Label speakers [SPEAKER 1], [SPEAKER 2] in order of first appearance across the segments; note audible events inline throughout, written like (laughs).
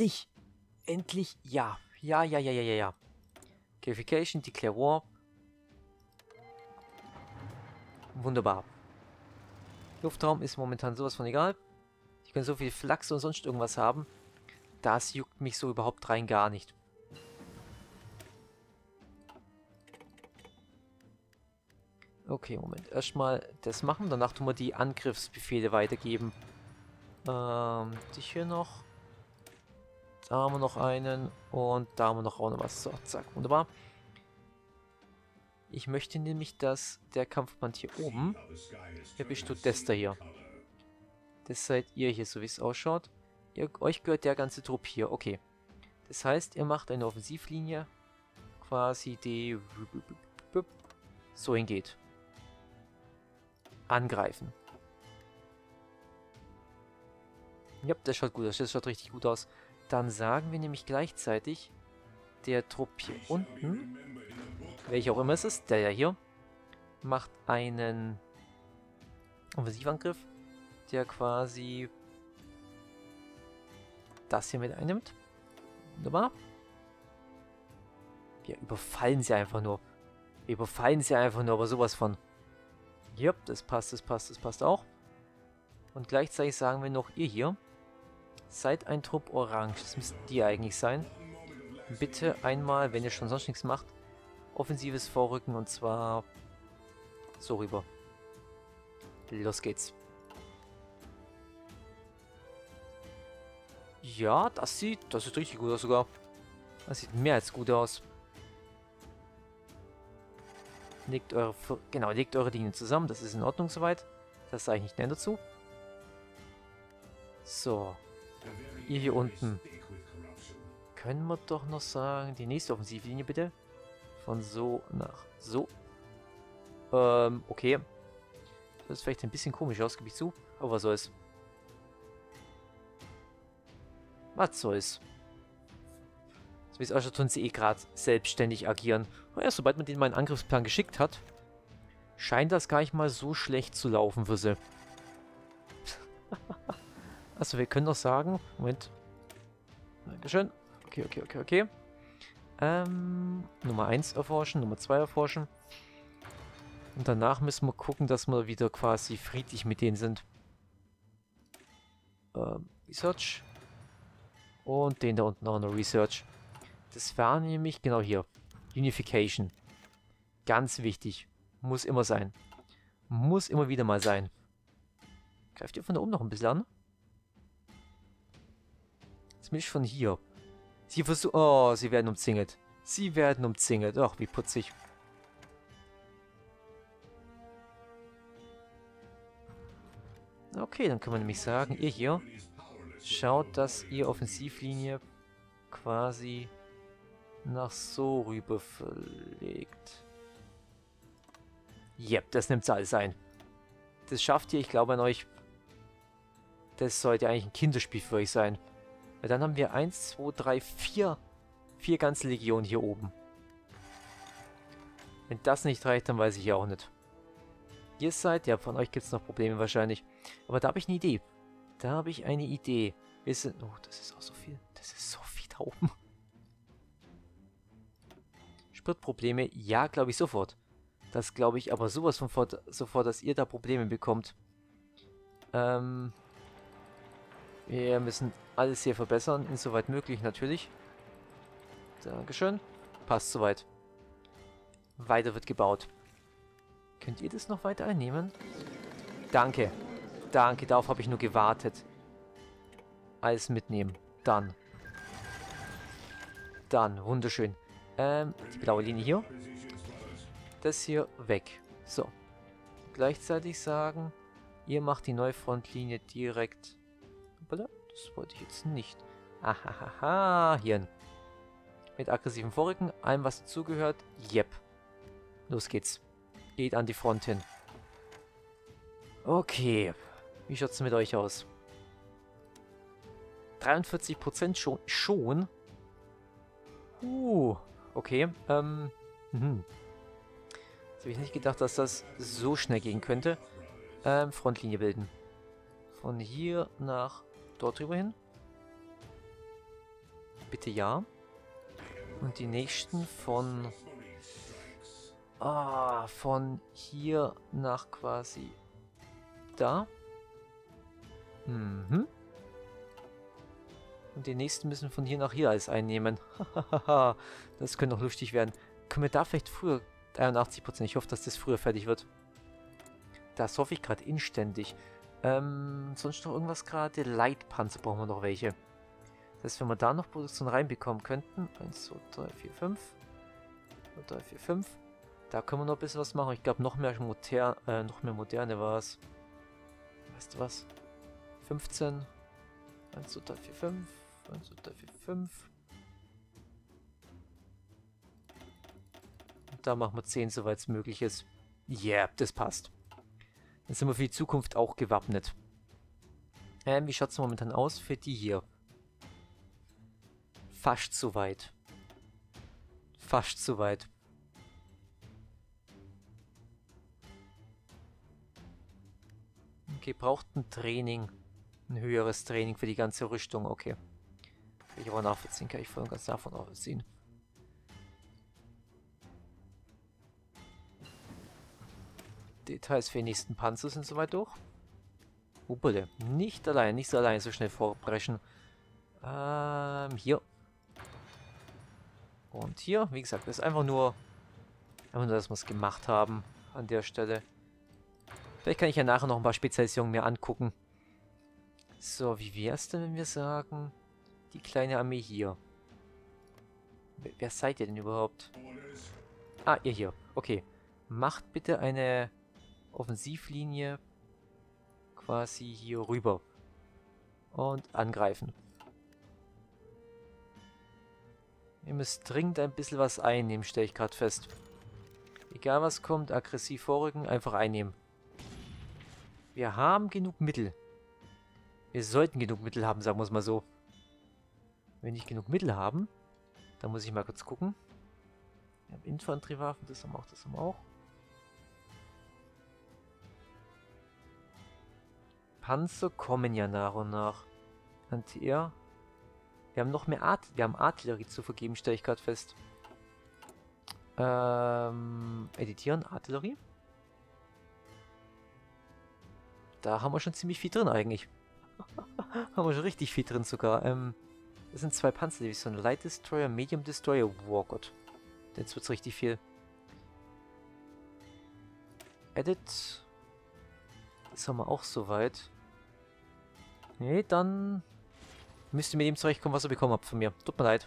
[SPEAKER 1] endlich! Endlich, ja. Ja, ja, ja, ja, ja, ja. Qualification, Declare War. Wunderbar. Luftraum ist momentan sowas von egal. Ich kann so viel Flachs und sonst irgendwas haben. Das juckt mich so überhaupt rein gar nicht. Okay, Moment. Erstmal das machen, danach tun wir die Angriffsbefehle weitergeben. Ähm, die hier noch. Da haben wir noch einen und da haben wir noch auch noch was. So, zack, wunderbar. Ich möchte nämlich, dass der Kampfband hier oben, hier bist du Dester hier. Das seid ihr hier, so wie es ausschaut. Ihr, euch gehört der ganze Trupp hier, okay. Das heißt, ihr macht eine Offensivlinie, quasi die so hingeht. Angreifen. Ja, das schaut gut aus, das schaut richtig gut aus. Dann sagen wir nämlich gleichzeitig, der Trupp hier unten, welcher auch immer es ist, der ja hier, macht einen Offensivangriff, der quasi das hier mit einnimmt. Wunderbar. Wir überfallen sie einfach nur. Wir überfallen sie einfach nur, aber sowas von. Ja, das passt, das passt, das passt auch. Und gleichzeitig sagen wir noch, ihr hier seid ein Trupp Orange. Das müsst ihr eigentlich sein. Bitte einmal, wenn ihr schon sonst nichts macht, offensives Vorrücken und zwar so rüber. Los geht's. Ja, das sieht, das sieht richtig gut aus sogar. Das sieht mehr als gut aus. Legt eure, genau, legt eure Dinge zusammen. Das ist in Ordnung soweit. Das sage ich nicht mehr dazu. So. Ihr hier unten. Können wir doch noch sagen, die nächste Offensivlinie bitte. Von so nach so. Ähm, okay. Das ist vielleicht ein bisschen komisch aus, gebe ich zu. Aber was soll's. Was soll's. So wie es ausschaut, tun sie eh gerade selbstständig agieren. Naja, sobald man denen mal einen Angriffsplan geschickt hat, scheint das gar nicht mal so schlecht zu laufen für sie. Also wir können doch sagen, Moment. Dankeschön. Okay, okay, okay, okay. Ähm, Nummer 1 erforschen, Nummer 2 erforschen. Und danach müssen wir gucken, dass wir wieder quasi friedlich mit denen sind. Ähm, Research. Und den da unten auch noch Research. Das war nämlich genau hier. Unification. Ganz wichtig. Muss immer sein. Muss immer wieder mal sein. Greift ihr von da oben noch ein bisschen an? Zumindest von hier. Sie versuchen... Oh, sie werden umzingelt. Sie werden umzingelt. Ach, wie putzig. Okay, dann kann man nämlich sagen, ihr hier schaut, dass ihr Offensivlinie quasi nach so rüber verlegt. Yep, das nimmt alles ein. Das schafft ihr, ich glaube an euch. Das sollte eigentlich ein Kinderspiel für euch sein. Weil dann haben wir 1, 2, 3, 4, vier ganze Legionen hier oben. Wenn das nicht reicht, dann weiß ich auch nicht. Ihr seid, ja, von euch gibt es noch Probleme wahrscheinlich. Aber da habe ich eine Idee. Da habe ich eine Idee. Wir sind, oh, das ist auch so viel. Das ist so viel da oben. Spritprobleme? Ja, glaube ich sofort. Das glaube ich aber sowas von fort, sofort, dass ihr da Probleme bekommt. Ähm, wir müssen alles hier verbessern, insoweit möglich natürlich. Dankeschön. Passt soweit. Weiter wird gebaut. Könnt ihr das noch weiter einnehmen? Danke. Danke, darauf habe ich nur gewartet. Alles mitnehmen. Dann. Dann, wunderschön. Ähm, die blaue Linie hier. Das hier weg. So. Gleichzeitig sagen, ihr macht die neue Frontlinie direkt Hoppala, das wollte ich jetzt nicht. Ahahaha, hier. Mit aggressiven Vorrücken, allem was dazugehört. Yep. Los geht's. Geht an die Front hin. Okay. Wie schaut's denn mit euch aus? 43% schon. Schon? Uh, okay. Ähm, mhm. Jetzt habe ich nicht gedacht, dass das so schnell gehen könnte. Ähm, Frontlinie bilden. Von hier nach dort drüber hin. bitte ja. Und die nächsten von... Ah, von hier nach quasi da. Mhm. Und die nächsten müssen von hier nach hier alles einnehmen. (laughs) das könnte noch lustig werden. Können wir da vielleicht früher... 81%. Ich hoffe, dass das früher fertig wird. Das hoffe ich gerade inständig. Ähm, sonst noch irgendwas gerade? Leitpanzer brauchen wir noch welche. Das heißt, wenn wir da noch Produktion reinbekommen könnten. 1, 2, 3, 4, 5. 2, 3, 4, 5. Da können wir noch ein bisschen was machen. Ich glaube, noch mehr, moder äh, noch mehr moderne war es. Weißt du was? 15. 1, 2, 3, 4, 5. 1, 2, 3, 4, 5. Und da machen wir 10, soweit es möglich ist. Yeah, das passt. Dann sind wir für die Zukunft auch gewappnet. Ähm, wie schaut es momentan aus für die hier? Fast so weit. Fast so weit. Okay, braucht ein Training. Ein höheres Training für die ganze Rüstung. Okay. Ich aber nachvollziehen. Kann ich voll und ganz davon nachvollziehen. Details für die nächsten Panzer sind soweit durch. Huppele. Nicht allein, nicht allein so schnell vorbrechen. Ähm, hier. Und hier, wie gesagt, das ist einfach nur, einfach nur, dass wir es gemacht haben an der Stelle. Vielleicht kann ich ja nachher noch ein paar Spezialisierungen mir angucken. So, wie wäre es denn, wenn wir sagen, die kleine Armee hier. Wer seid ihr denn überhaupt? Ah, ihr hier. Okay. Macht bitte eine Offensivlinie quasi hier rüber. Und angreifen. Ihr müsst dringend ein bisschen was einnehmen, stelle ich gerade fest. Egal was kommt, aggressiv vorrücken, einfach einnehmen. Wir haben genug Mittel. Wir sollten genug Mittel haben, sagen wir es mal so. Wenn nicht genug Mittel haben, dann muss ich mal kurz gucken. Wir haben Infanteriewaffen, das haben wir auch, das haben wir auch. Panzer kommen ja nach und nach. Anti-Air. Wir haben noch mehr Art wir haben Artillerie zu vergeben, stelle ich gerade fest. Ähm, editieren, Artillerie. Da haben wir schon ziemlich viel drin eigentlich. (laughs) haben wir schon richtig viel drin sogar. Ähm, das sind zwei Panzerdivisionen. Light Destroyer, Medium Destroyer. Wow Gott. Jetzt wird's richtig viel. Edit. Das haben wir auch soweit. Nee, dann müsst ihr mit dem zurechtkommen, was ihr bekommen habt von mir. Tut mir leid.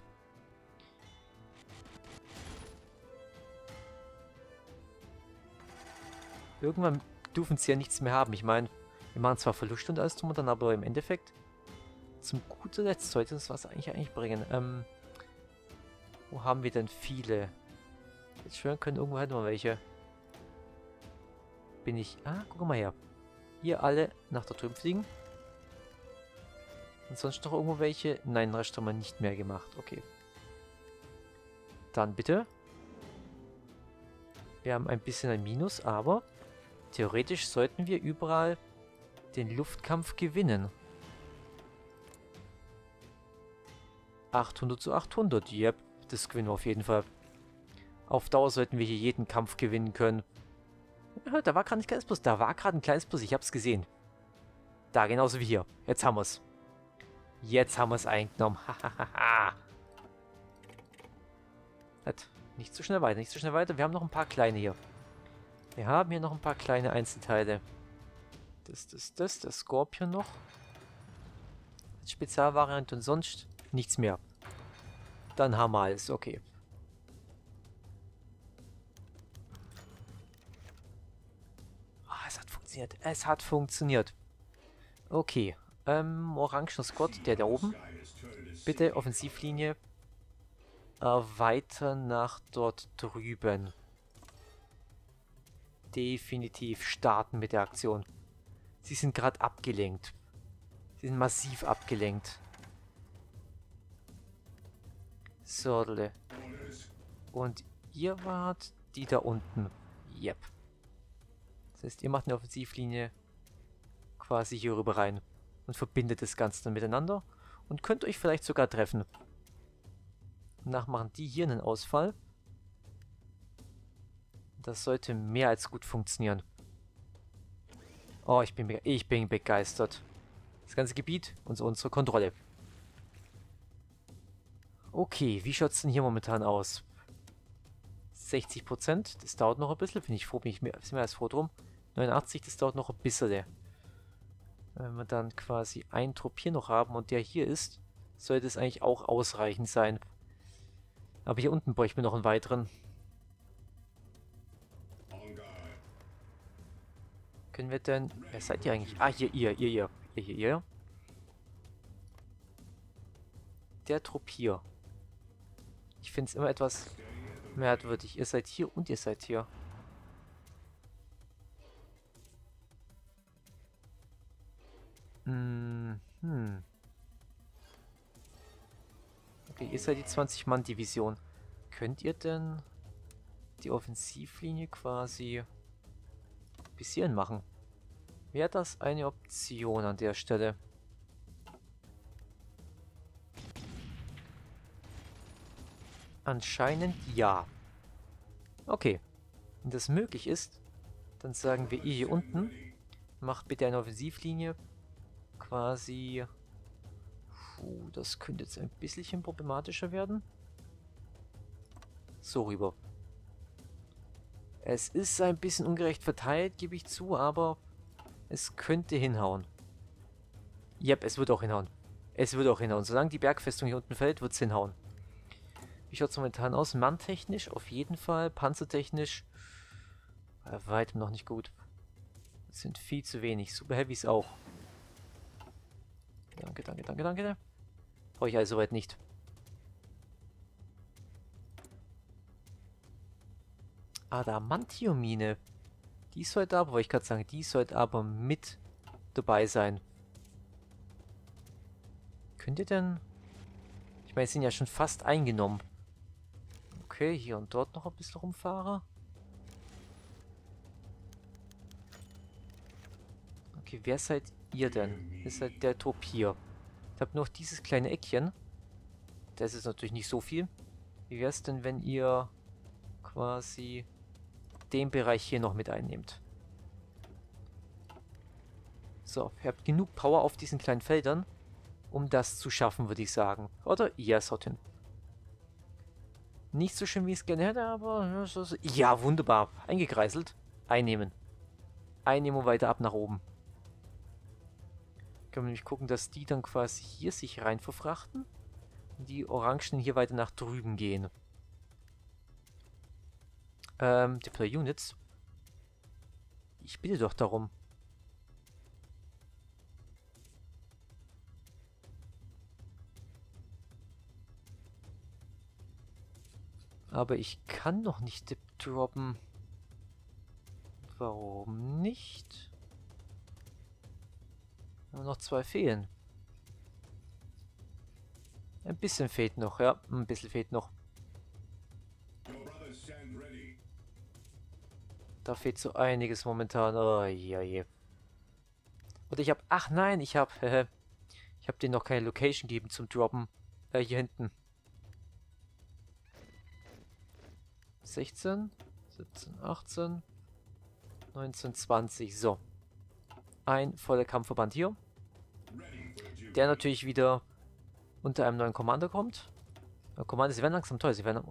[SPEAKER 1] Irgendwann dürfen sie ja nichts mehr haben. Ich meine, wir machen zwar Verluste und alles drum und dann, aber im Endeffekt zum guter Letzt sollte uns was eigentlich eigentlich bringen. Ähm, wo haben wir denn viele? Jetzt schwören können, irgendwo hätten wir welche. Bin ich... Ah, guck mal her. Hier alle nach da drüben fliegen. Und sonst noch irgendwo welche? Nein, Rest haben wir nicht mehr gemacht. Okay. Dann bitte. Wir haben ein bisschen ein Minus, aber theoretisch sollten wir überall den Luftkampf gewinnen. 800 zu 800, yep, das gewinnen wir auf jeden Fall. Auf Dauer sollten wir hier jeden Kampf gewinnen können. Ja, da war gerade ein kleines Plus, da war gerade ein kleines Plus, ich hab's gesehen. Da, genauso wie hier. Jetzt haben wir's. Jetzt haben wir's eingenommen. Hahaha. nicht zu schnell weiter, nicht zu schnell weiter. Wir haben noch ein paar kleine hier. Wir haben hier noch ein paar kleine Einzelteile. Das, das, das, das Scorpion noch. Spezialvariante und sonst nichts mehr. Dann haben wir alles, okay. Ah, es hat funktioniert. Es hat funktioniert. Okay. Ähm, Orangener Squad, der da oben. Bitte Offensivlinie äh, weiter nach dort drüben. Definitiv starten mit der Aktion. Sie sind gerade abgelenkt. Sie sind massiv abgelenkt. Sörle. Und ihr wart die da unten. Yep. Das heißt, ihr macht eine Offensivlinie quasi hier rüber rein und verbindet das Ganze dann miteinander und könnt euch vielleicht sogar treffen. Nach machen die hier einen Ausfall. Das sollte mehr als gut funktionieren. Oh, ich bin, ich bin begeistert. Das ganze Gebiet unter unsere Kontrolle. Okay, wie schaut es denn hier momentan aus? 60 Prozent, das dauert noch ein bisschen, finde ich froh, bin ich mehr, mehr als froh drum. 89, das dauert noch ein bisschen. Wenn wir dann quasi einen Trupp hier noch haben und der hier ist, sollte es eigentlich auch ausreichend sein. Aber hier unten bräuchten wir noch einen weiteren. Können wir denn... Wer seid ihr eigentlich? Ah, hier, ihr, ihr, ihr. Ihr, hier, ihr. Der Trupp hier. Ich finde es immer etwas merkwürdig. Ihr seid hier und ihr seid hier. Hm, hm. Okay, ihr seid die 20-Mann-Division. Könnt ihr denn die Offensivlinie quasi bis hierhin machen? Wäre das eine Option an der Stelle? Anscheinend ja. Okay. Wenn das möglich ist, dann sagen wir ihr hier unten, macht bitte eine Offensivlinie quasi... Puh, das könnte jetzt ein bisschen problematischer werden. So rüber. Es ist ein bisschen ungerecht verteilt, gebe ich zu, aber es könnte hinhauen. Yep, es wird auch hinhauen. Es wird auch hinhauen. Solange die Bergfestung hier unten fällt, wird es hinhauen. Wie schaut es momentan aus? Manntechnisch auf jeden Fall. Panzertechnisch bei weitem noch nicht gut. Das sind viel zu wenig. Super Heavys auch. Danke, danke, danke, danke. Brauche ich also soweit nicht. Adamantiumine. Die sollte aber, wollte ich gerade sagen, die sollte aber mit dabei sein. Könnt ihr denn... Ich meine, sie sind ja schon fast eingenommen. Okay, hier und dort noch ein bisschen rumfahre. Okay, wer seid ihr denn? Ihr seid der Trupp hier. Ich habe noch dieses kleine Eckchen. Das ist natürlich nicht so viel. Wie wäre es denn, wenn ihr quasi den Bereich hier noch mit einnehmt? So, ihr habt genug Power auf diesen kleinen Feldern, um das zu schaffen, würde ich sagen. Oder sollt hin. Nicht so schön, wie ich es gerne hätte, aber... Ja, wunderbar. Eingekreiselt. Einnehmen. Einnehmen und weiter ab nach oben. Können wir nämlich gucken, dass die dann quasi hier sich rein verfrachten. Und die Orangen hier weiter nach drüben gehen. Ähm, Deploy Units. Ich bitte doch darum. Aber ich kann noch nicht droppen. Warum nicht? Nur noch zwei fehlen. Ein bisschen fehlt noch, ja. Ein bisschen fehlt noch. Da fehlt so einiges momentan. Oh, je, je. Und ich habe... Ach nein, ich habe... (laughs) ich habe denen noch keine Location gegeben zum Droppen. Äh, hier hinten. 16, 17, 18, 19, 20. So. Ein voller Kampfverband hier. Der natürlich wieder unter einem neuen Commander kommt. Ja, Commander, sie werden langsam teuer. Sie werden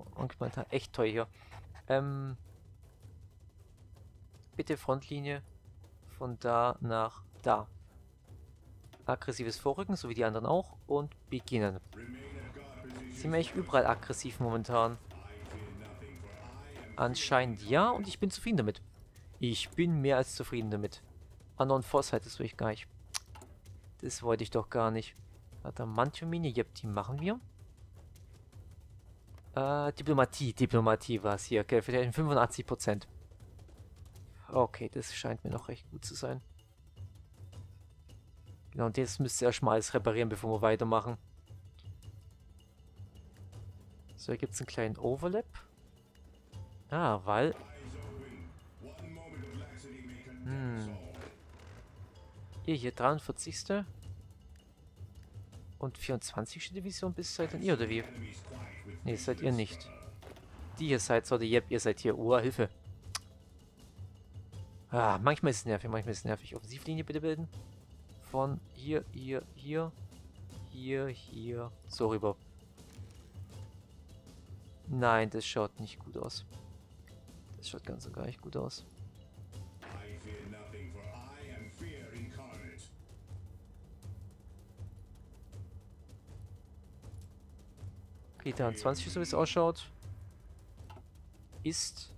[SPEAKER 1] echt teuer hier. Ähm, bitte Frontlinie von da nach da. Aggressives Vorrücken, so wie die anderen auch. Und beginnen. Sind wir echt überall aggressiv momentan. Anscheinend ja und ich bin zufrieden damit. Ich bin mehr als zufrieden damit. Unknown Foresight, das will ich gar nicht. Das wollte ich doch gar nicht. Adamantiumine, yep, die machen wir. Äh, Diplomatie, Diplomatie war es hier. Okay, für 85%. Okay, das scheint mir noch recht gut zu sein. Genau, und das müsst ihr erstmal alles reparieren, bevor wir weitermachen. So, hier gibt es einen kleinen Overlap. Ah, weil... Ihr hier 43. Und 24. Division bis seit ihr, oder wie? Ne, seid ihr nicht. Die hier seid, oder yep, ihr seid hier. Oh, Hilfe. Ah, manchmal ist es nervig, manchmal ist es nervig. Offensivlinie bitte bilden. Von hier, hier, hier, hier, hier, so rüber. Nein, das schaut nicht gut aus. Das schaut ganz und gar nicht gut aus. Okay, 23 so wie es ausschaut. Ist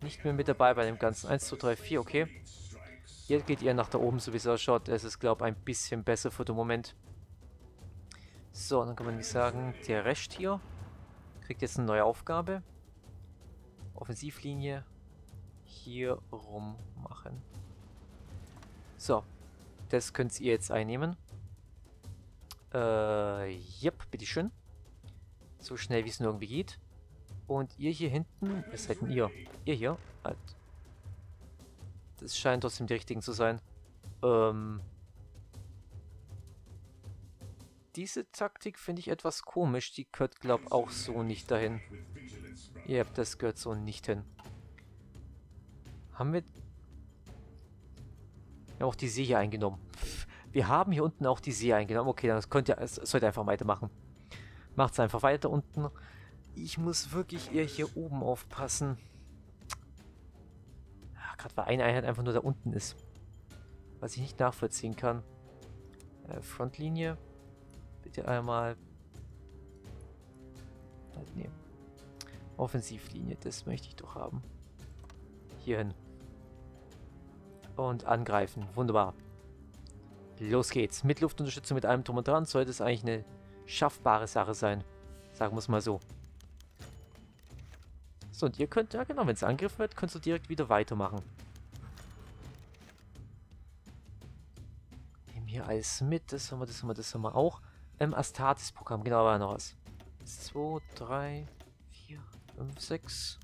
[SPEAKER 1] nicht mehr mit dabei bei dem Ganzen. 1, 2, 3, 4, okay. Jetzt geht ihr nach da oben, so wie es ausschaut. Es ist, glaube ich, ein bisschen besser für den Moment. So, dann kann man nicht sagen, der Rest hier kriegt jetzt eine neue Aufgabe. Offensivlinie hier rum machen. So, das könnt ihr jetzt einnehmen. Äh, yep, bitteschön. So schnell wie es nur irgendwie geht. Und ihr hier hinten, was seid denn ihr? Ihr hier? Halt. Das scheint trotzdem die richtigen zu sein. Ähm. Diese Taktik finde ich etwas komisch. Die gehört, glaube ich, auch so nicht dahin. Ja, das gehört so nicht hin. Haben wir... Wir haben auch die See hier eingenommen. Wir haben hier unten auch die See eingenommen. Okay, dann könnt ihr, sollt ihr einfach weitermachen. Macht's einfach weiter unten. Ich muss wirklich eher hier oben aufpassen. Ja, Gerade weil eine Einheit einfach nur da unten ist. Was ich nicht nachvollziehen kann. Äh, Frontlinie. Bitte einmal... Halt, nee. Offensivlinie, das möchte ich doch haben. Hierhin. Und angreifen. Wunderbar. Los geht's. Mit Luftunterstützung mit einem Drum und Dran sollte es eigentlich eine schaffbare Sache sein. Sagen wir es mal so. So, und ihr könnt, ja genau, wenn es angegriffen wird, könnt ihr direkt wieder weitermachen. Nehmen hier alles mit, das haben wir, das haben wir, das haben wir auch. Ähm, Astartes-Programm, genau, war noch was. 2, 3, 4, 5, 6.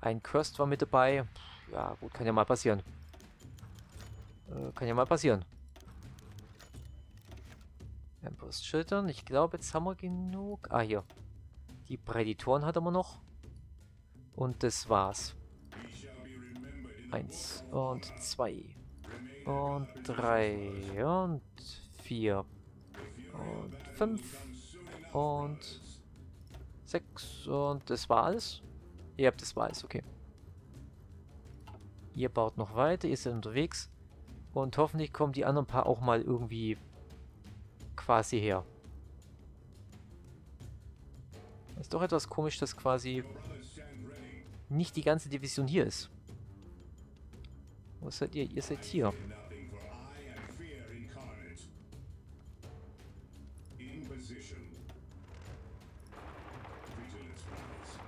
[SPEAKER 1] Ein Cursed war mit dabei. Ja, gut, kann ja mal passieren. Äh, kann ja mal passieren. Brustschultern. Ich glaube, jetzt haben wir genug. Ah, hier. Die Präditoren hat er noch. Und das war's. Eins und zwei. Und drei. Und vier. Und fünf. Und sechs. Und das war alles. Ihr habt das war alles, okay. Ihr baut noch weiter, ihr seid unterwegs. Und hoffentlich kommen die anderen paar auch mal irgendwie quasi her. Ist doch etwas komisch, dass quasi nicht die ganze Division hier ist. Wo seid ihr? Ihr seid hier.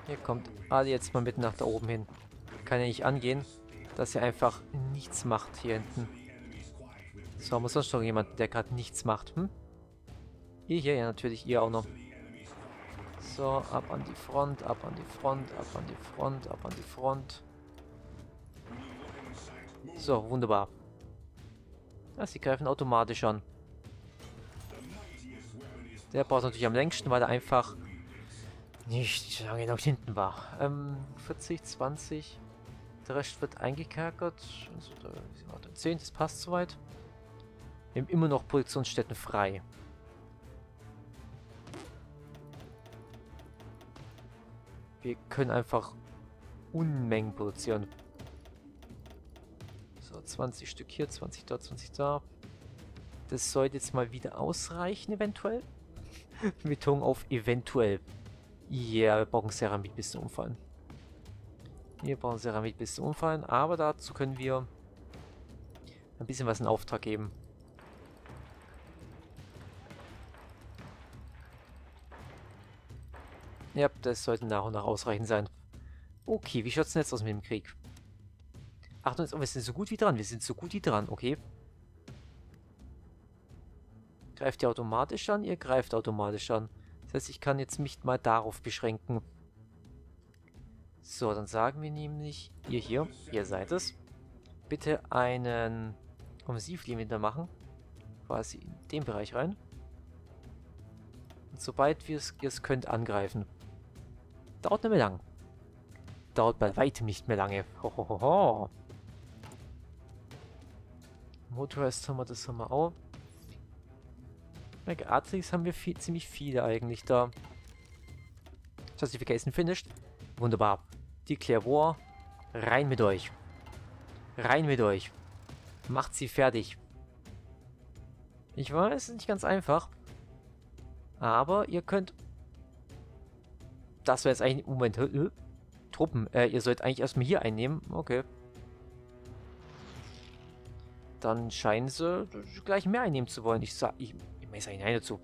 [SPEAKER 1] Hier kommt alle jetzt mal mit nach da oben hin. Kann ja nicht angehen, dass er einfach nichts macht hier hinten. So, muss sonst noch jemand, der gerade nichts macht, hm? Ihr hier, ja natürlich, ihr auch noch. So, ab an die Front, ab an die Front, ab an die Front, ab an die Front. So, wunderbar. Ja, sie greifen automatisch an. Der braucht natürlich am längsten, weil er einfach nicht lange nach hinten war. Ähm, 40, 20. Der Rest wird eingekerkert. Also, 10, das passt soweit. Wir haben immer noch Produktionsstätten frei. Wir können einfach Unmengen produzieren. So, 20 Stück hier, 20 da, 20 da. Das sollte jetzt mal wieder ausreichen, eventuell. (laughs) Betonung auf eventuell. Ja, yeah, wir brauchen Ceramid bis zum Umfallen. Wir brauchen Ceramid bis zum Umfallen, aber dazu können wir ein bisschen was in Auftrag geben. Ja, das sollte nach und nach ausreichend sein. Okay, wie schaut es denn jetzt aus mit dem Krieg? Achtung, wir sind so gut wie dran. Wir sind so gut wie dran, okay. Greift ihr automatisch an? Ihr greift automatisch an. Das heißt, ich kann jetzt mich mal darauf beschränken. So, dann sagen wir nämlich, ihr hier, ihr seid es. Bitte einen Offensivlimiter machen. Quasi in den Bereich rein. Und sobald ihr es könnt, angreifen. Dauert nicht mehr lang. Dauert bei weitem nicht mehr lange. Hohoho. Motorist haben wir, das haben wir auch. Artix haben wir viel, ziemlich viele eigentlich da. Justification finished. Wunderbar. Declare War. Rein mit euch. Rein mit euch. Macht sie fertig. Ich weiß, es ist nicht ganz einfach. Aber ihr könnt... Das wäre jetzt eigentlich... Moment. Äh, Truppen. Äh, ihr sollt eigentlich erstmal hier einnehmen. Okay. Dann scheinen sie gleich mehr einnehmen zu wollen. Ich sag... Ich, ich meine, sag Nein dazu.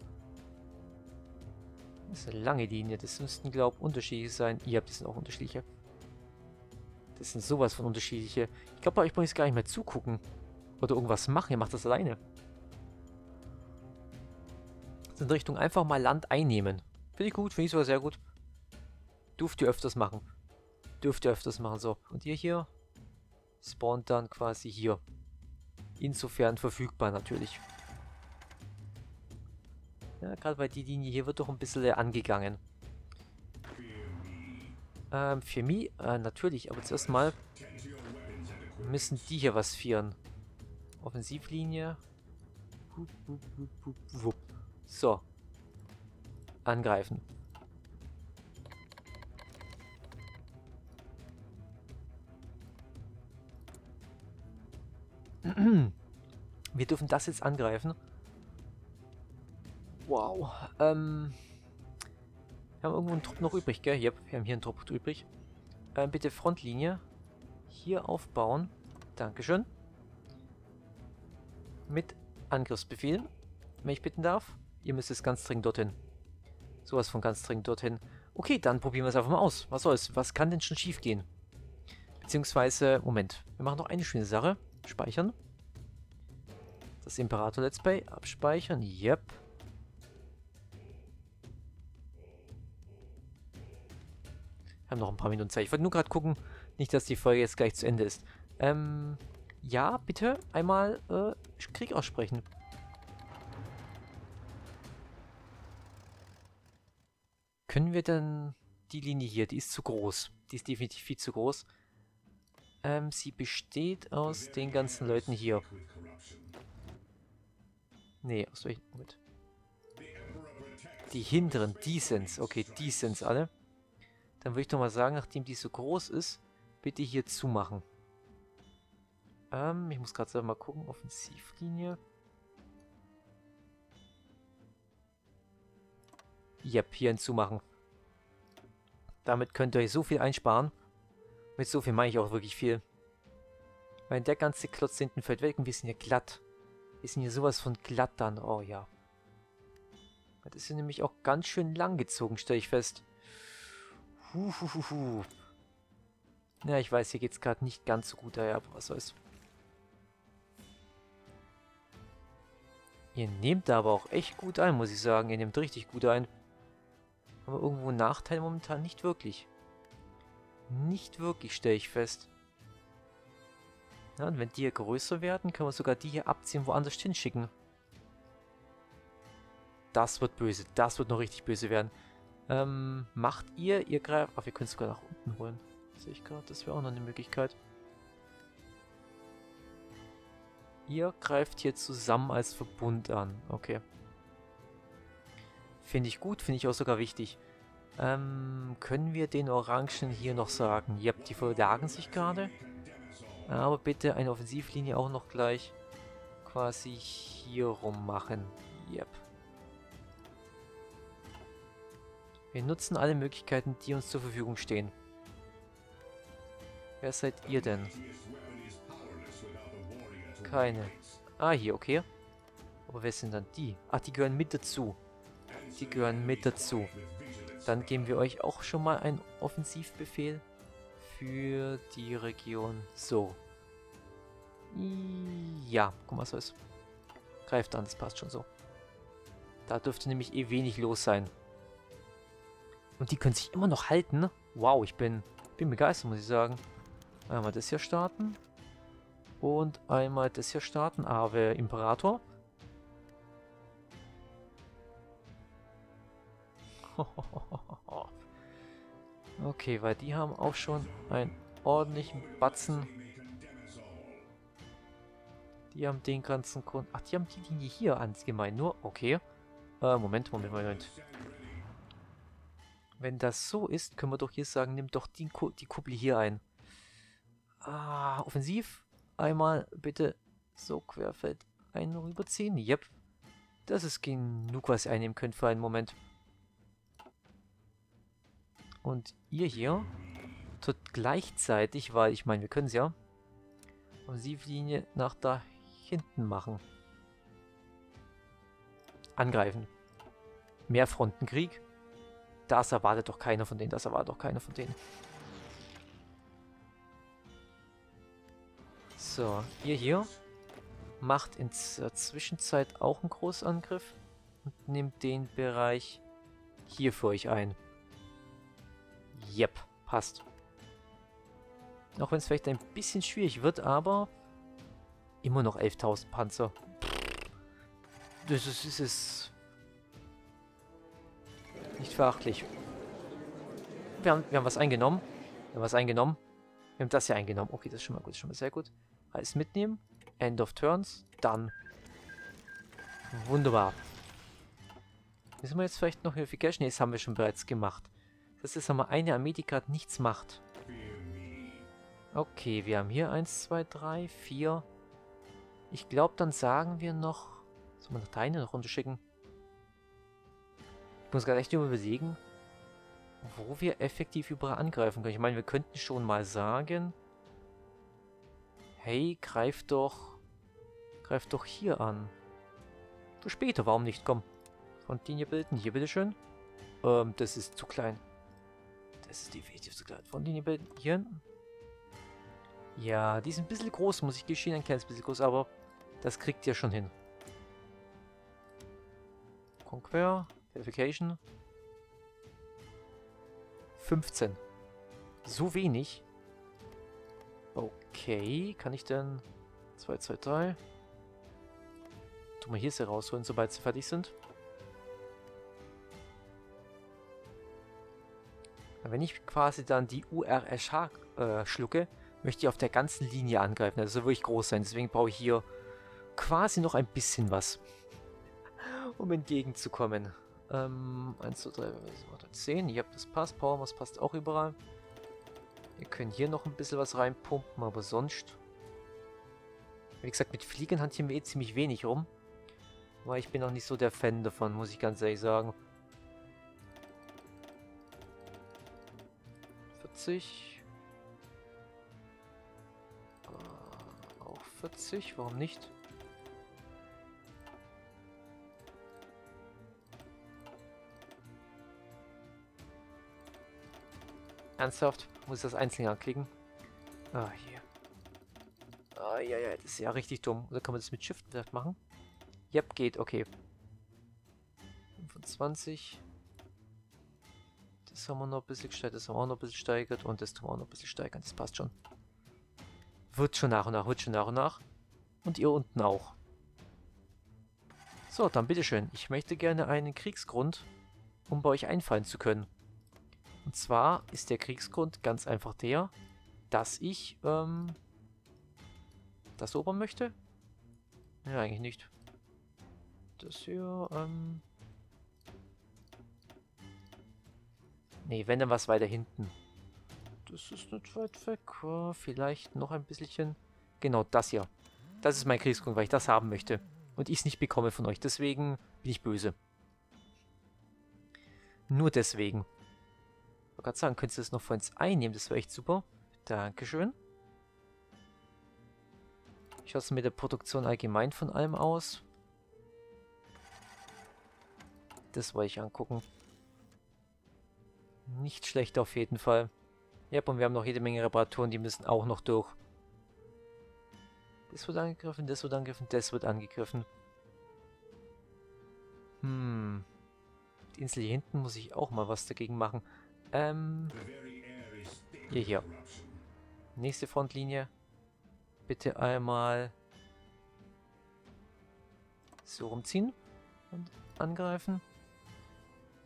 [SPEAKER 1] Das ist eine lange Linie. Das müssten, glaube ich, unterschiedliche sein. Ihr habt, das sind auch unterschiedliche. Das sind sowas von unterschiedliche. Ich glaube, bei euch muss ich gar nicht mehr zugucken. Oder irgendwas machen. Ihr macht das alleine. in Richtung einfach mal Land einnehmen. Finde ich gut. Finde ich sogar sehr gut. Dürft ihr öfters machen. Dürft ihr öfters machen. So. Und ihr hier spawnt dann quasi hier. Insofern verfügbar natürlich. Ja, gerade weil die Linie hier wird doch ein bisschen angegangen. Ähm, für mich, äh, natürlich, aber zuerst mal müssen die hier was führen. Offensivlinie. So. Angreifen. (clears throat) Wir dürfen das jetzt angreifen. Wow. Ähm, wir haben irgendwo einen Trupp noch übrig, gell? Yep, wir haben hier einen Trupp übrig. Äh, bitte Frontlinie hier aufbauen. Dankeschön. Mit Angriffsbefehlen, wenn ich bitten darf. Ihr müsst es ganz dringend dorthin. Sowas von ganz dringend dorthin. Okay, dann probieren wir es einfach mal aus. Was soll's? Was kann denn schon schief gehen? Beziehungsweise, Moment. Wir machen noch eine schöne Sache. Speichern. Das Imperator Let's Play. Abspeichern. Yep. Wir haben noch ein paar Minuten Zeit. Ich wollte nur gerade gucken, nicht, dass die Folge jetzt gleich zu Ende ist. Ähm, ja, bitte einmal äh, Krieg aussprechen. Können wir denn die Linie hier, die ist zu groß. Die ist definitiv viel zu groß. Ähm, sie besteht aus den ganzen Leuten hier. Nee, aus welchem... Moment. Die hinteren, die sind's. Okay, die sind's alle. Dann würde ich doch mal sagen, nachdem die so groß ist, bitte hier zumachen. Ähm, ich muss gerade mal gucken. Offensivlinie. Yep, hier hinzumachen. Damit könnt ihr euch so viel einsparen. Mit so viel meine ich auch wirklich viel. Weil der ganze Klotz hinten fällt weg und wir sind hier glatt. Wir sind hier sowas von glatt dann. Oh ja. Das ist ja nämlich auch ganz schön lang gezogen, stelle ich fest. Huhuhuhu. Ja, ich weiß, hier geht es gerade nicht ganz so gut daher, aber was soll's. Ihr nehmt da aber auch echt gut ein, muss ich sagen. Ihr nehmt richtig gut ein. Aber irgendwo Nachteil momentan nicht wirklich. Nicht wirklich, stelle ich fest. Ja, und wenn die hier größer werden, können wir sogar die hier abziehen, woanders hinschicken. Das wird böse. Das wird noch richtig böse werden. Ähm, macht ihr, ihr greift... Ach, wir können es sogar nach unten holen. Sehe ich gerade, das wäre auch noch eine Möglichkeit. Ihr greift hier zusammen als Verbund an. Okay. Finde ich gut, finde ich auch sogar wichtig. Ähm, können wir den Orangen hier noch sagen? Ja, die verlagen sich gerade. Aber bitte eine Offensivlinie auch noch gleich quasi hier rum machen. Yep. Wir nutzen alle Möglichkeiten, die uns zur Verfügung stehen. Wer seid ihr denn? Keine. Ah, hier, okay. Aber wer sind dann die? Ach, die gehören mit dazu. Die gehören mit dazu. Dann geben wir euch auch schon mal einen Offensivbefehl für die Region. So. Ja, guck mal, so ist. Greift an, das passt schon so. Da dürfte nämlich eh wenig los sein. Und die können sich immer noch halten. Wow, ich bin, bin begeistert, muss ich sagen. Einmal das hier starten. Und einmal das hier starten. Aber Imperator. (laughs) Okay, weil die haben auch schon einen ordentlichen Batzen. Die haben den ganzen Grund. Ach, die haben die Linie hier ans gemein. Nur, okay. Äh, Moment, Moment, Moment. Wenn das so ist, können wir doch hier sagen, nimm doch die, die Kuppel hier ein. Ah, offensiv. Einmal bitte so querfeld ein rüberziehen. Yep. Das ist genug, was ihr einnehmen könnt für einen Moment. Und ihr hier tut gleichzeitig, weil ich meine, wir können es ja, Offensivlinie nach da hinten machen. Angreifen. Mehr Frontenkrieg. Das erwartet doch keiner von denen, das erwartet doch keiner von denen. So, ihr hier macht in der Zwischenzeit auch einen Großangriff und nimmt den Bereich hier für euch ein. Yep, passt. Auch wenn es vielleicht ein bisschen schwierig wird, aber immer noch 11.000 Panzer. Das ist, das ist nicht verachtlich. Wir haben, wir haben was eingenommen. Wir haben was eingenommen. Wir haben das hier eingenommen. Okay, das ist schon mal gut, ist schon mal sehr gut. Alles mitnehmen. End of Turns. Dann. Wunderbar. Müssen wir jetzt vielleicht noch Unification? Ne, das haben wir schon bereits gemacht. Das ist aber eine Armee, nichts macht. Okay, wir haben hier 1, 2, 3, 4. Ich glaube, dann sagen wir noch... Sollen wir noch deine noch runterschicken? Ich muss gerade echt überlegen, wo wir effektiv überall angreifen können. Ich meine, wir könnten schon mal sagen... Hey, greif doch... Greif doch hier an. Für später, warum nicht? Komm. Frontlinie bilden. Hier, bitteschön. Ähm, das ist zu klein. Das ist definitiv zu klein. Frontlinie bilden. Hier. Ja, die ist ein bisschen groß, muss ich gestehen. Ein kleines bisschen groß, aber das kriegt ihr schon hin. Conquer. Verification. 15. So wenig. Okay, kann ich denn... 2, 2, 3. Tu mal hier sie rausholen, sobald sie fertig sind. Wenn ich quasi dann die URSH äh, schlucke, möchte ich auf der ganzen Linie angreifen. Also wirklich groß sein. Deswegen brauche ich hier quasi noch ein bisschen was, um entgegenzukommen. Ähm, 1, 2, 3, 10. Ja, das passt. Powermass passt auch überall. Wir können hier noch ein bisschen was reinpumpen, aber sonst... Wie gesagt, mit Fliegen hantieren wir eh ziemlich wenig rum. Weil ich bin auch nicht so der Fan davon, muss ich ganz ehrlich sagen. 40. Äh, auch 40, warum nicht? Ernsthaft? Muss ich das einzeln anklicken? Ah, hier. Ah, ja, ja, das ist ja richtig dumm. Oder kann man das mit Shift vielleicht machen? Yep, geht, okay. 25. Das haben wir noch ein bisschen gesteigert, das haben wir auch noch ein bisschen gesteigert und das tun wir auch noch ein bisschen steigern. Das passt schon. Wird schon nach und nach, wird schon nach und nach. Und ihr unten auch. So, dann bitteschön. Ich möchte gerne einen Kriegsgrund, um bei euch einfallen zu können. Und zwar ist der Kriegsgrund ganz einfach der, dass ich ähm, das erobern möchte. Ja, eigentlich nicht. Das hier, ähm... Nee, wenn dann was weiter hinten. Das ist nicht weit weg. Vielleicht noch ein bisschen. Genau, das hier. Das ist mein Kriegsgrund, weil ich das haben möchte. Und ich es nicht bekomme von euch. Deswegen bin ich böse. Nur deswegen wollte gerade sagen, könntest du das noch von uns einnehmen? Das wäre echt super. Dankeschön. Ich schaue es mit der Produktion allgemein von allem aus. Das wollte ich angucken. Nicht schlecht auf jeden Fall. Ja, und wir haben noch jede Menge Reparaturen, die müssen auch noch durch. Das wird angegriffen, das wird angegriffen, das wird angegriffen. Hm. Die Insel hier hinten muss ich auch mal was dagegen machen. Ähm. Hier, hier. Nächste Frontlinie. Bitte einmal so rumziehen und angreifen.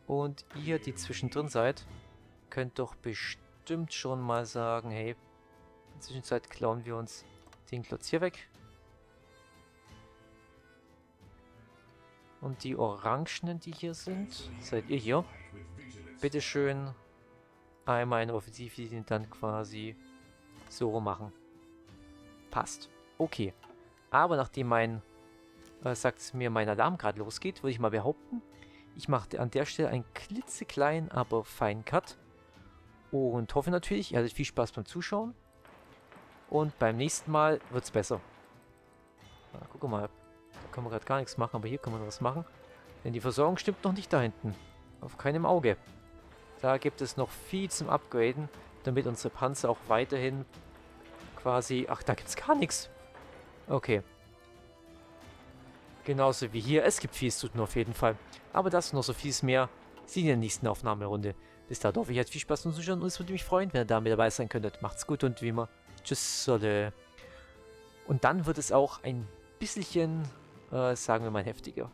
[SPEAKER 1] Und ihr, die zwischendrin seid, könnt doch bestimmt schon mal sagen, hey, in der Zwischenzeit klauen wir uns den Klotz hier weg. Und die Orangenen, die hier sind, seid ihr hier. Bitteschön einmal eine Offensivlinie dann quasi so machen. Passt. Okay. Aber nachdem mein, äh, sagt mir, mein Alarm gerade losgeht, würde ich mal behaupten, ich mache an der Stelle einen klitzekleinen, aber feinen Cut. Und hoffe natürlich, ihr hattet viel Spaß beim Zuschauen. Und beim nächsten Mal wird es besser. Na, guck mal, da können wir gerade gar nichts machen, aber hier können wir noch was machen. Denn die Versorgung stimmt noch nicht da hinten. Auf keinem Auge. Da gibt es noch viel zum Upgraden, damit unsere Panzer auch weiterhin quasi... Ach, da gibt es gar nichts. Okay. Genauso wie hier. Es gibt vieles zu tun auf jeden Fall. Aber das und noch so vieles mehr sehen in der nächsten Aufnahmerunde. Bis dahin hoffe ich, hat viel Spaß beim Zuschauen und es würde mich freuen, wenn ihr da mit dabei sein könntet. Macht's gut und wie immer, tschüss. Solle. Und dann wird es auch ein bisschen, äh, sagen wir mal, heftiger.